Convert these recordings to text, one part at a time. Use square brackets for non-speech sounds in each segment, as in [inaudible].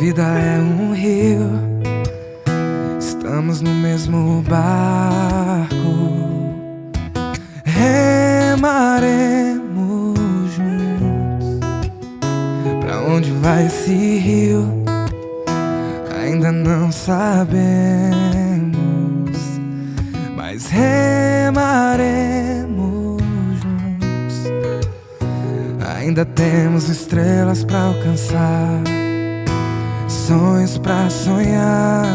vida é um rio, estamos no mesmo barco. Remaremos juntos. Pra onde vai esse rio? Ainda não sabemos, mas remaremos juntos. Ainda temos estrelas pra alcançar sonhos pra sonhar,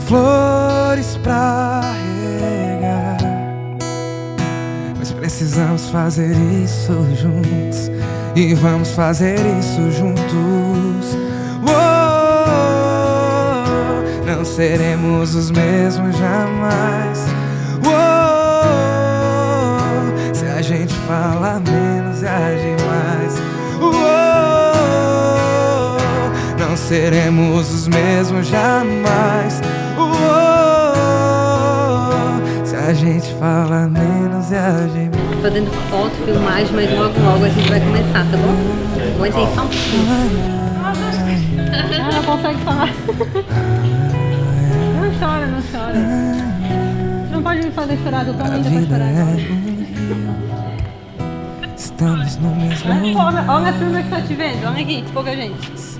flores pra regar. Mas precisamos fazer isso juntos e vamos fazer isso juntos. Uou, não seremos os mesmos jamais. Não seremos os mesmos jamais. Uou, se a gente fala menos e age mais. Fazendo foto, filmagem, mas logo logo a gente vai começar, tá bom? Aguenta aí só um pouquinho. Não consegue falar. [laughs] Não chora, não chora. Você não pode me fazer chorar, eu tô linda pra chorar é agora. rio. Estamos no mesmo Olha, olha a turma que tá te vendo, olha aqui, pouca gente.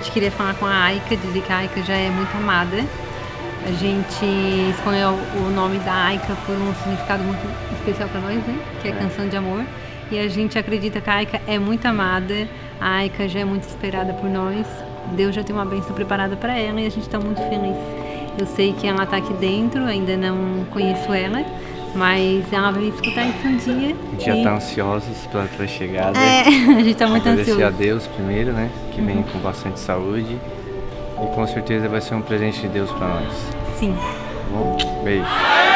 gente queria falar com a Aika, dizer que a Aika já é muito amada. A gente escolheu o nome da Aika por um significado muito especial para nós, né? Que é canção de amor. E a gente acredita que a Aika é muito amada, a Aika já é muito esperada por nós. Deus já tem uma bênção preparada para ela e a gente está muito feliz. Eu sei que ela está aqui dentro, ainda não conheço ela, mas ela vai escutar isso um dia. Já e- tá ansiosos pela tua chegada. É, [laughs] a gente tá muito Agradecer ansioso. a Deus primeiro, né? Que venha com bastante saúde. E com certeza vai ser um presente de Deus pra nós. Sim. Tá bom? Beijo.